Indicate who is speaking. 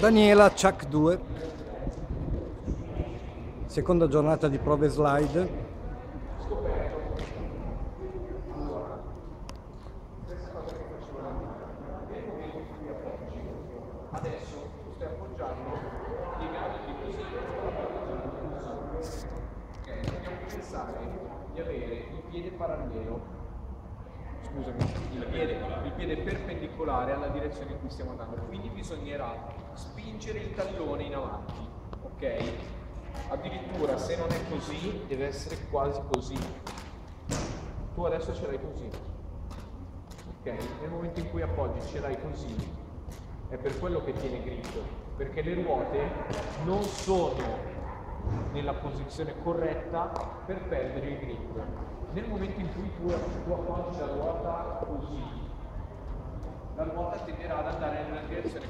Speaker 1: Daniela Chuck 2, seconda giornata di prove slide.
Speaker 2: Di avere il piede parallelo, scusami, il piede, il piede perpendicolare alla direzione in cui stiamo andando. Quindi bisognerà spingere il tallone in avanti, ok? Addirittura se non è così, deve essere quasi così. Tu adesso ce l'hai così. Ok? Nel momento in cui appoggi ce l'hai così, è per quello che tiene grip, perché le ruote non sono nella posizione corretta per perdere il grip. Nel momento in cui tu, tu appoggi la ruota così, la ruota tenderà ad andare nella direzione